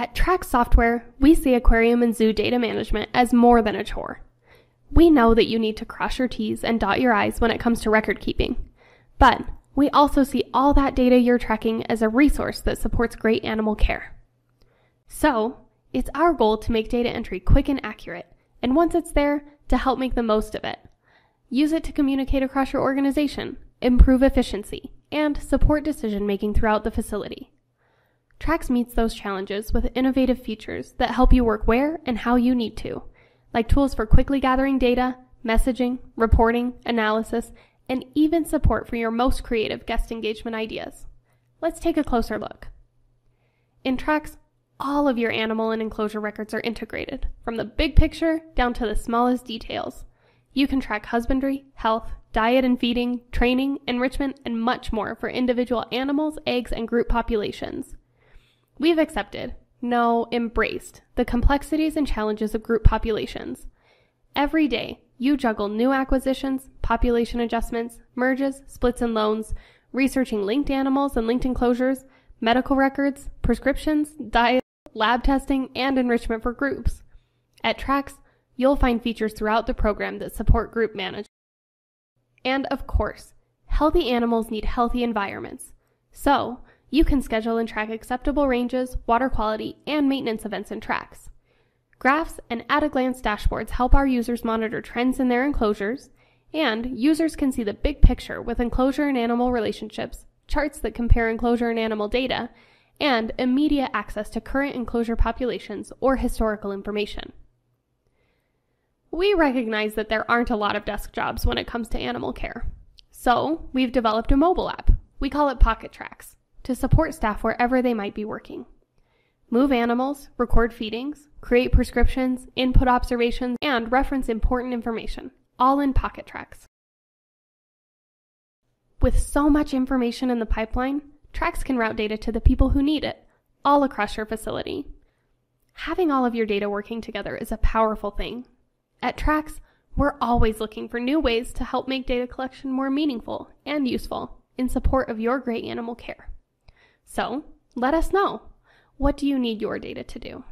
At Tracks Software, we see aquarium and zoo data management as more than a chore. We know that you need to cross your T's and dot your I's when it comes to record keeping. But we also see all that data you're tracking as a resource that supports great animal care. So, it's our goal to make data entry quick and accurate, and once it's there, to help make the most of it. Use it to communicate across your organization, improve efficiency, and support decision making throughout the facility. Tracks meets those challenges with innovative features that help you work where and how you need to, like tools for quickly gathering data, messaging, reporting, analysis, and even support for your most creative guest engagement ideas. Let's take a closer look. In Tracks, all of your animal and enclosure records are integrated, from the big picture down to the smallest details. You can track husbandry, health, diet and feeding, training, enrichment, and much more for individual animals, eggs, and group populations. We've accepted, no, embraced, the complexities and challenges of group populations. Every day, you juggle new acquisitions, population adjustments, merges, splits, and loans, researching linked animals and linked enclosures, medical records, prescriptions, diet, lab testing, and enrichment for groups. At Tracks, you'll find features throughout the program that support group management. And of course, healthy animals need healthy environments. So, you can schedule and track acceptable ranges, water quality, and maintenance events in tracks. Graphs and at a glance dashboards help our users monitor trends in their enclosures, and users can see the big picture with enclosure and animal relationships, charts that compare enclosure and animal data, and immediate access to current enclosure populations or historical information. We recognize that there aren't a lot of desk jobs when it comes to animal care. So, we've developed a mobile app. We call it Pocket Tracks to support staff wherever they might be working. Move animals, record feedings, create prescriptions, input observations, and reference important information, all in Pocket Tracks. With so much information in the pipeline, Tracks can route data to the people who need it, all across your facility. Having all of your data working together is a powerful thing. At Tracks, we're always looking for new ways to help make data collection more meaningful and useful in support of your great animal care. So, let us know. What do you need your data to do?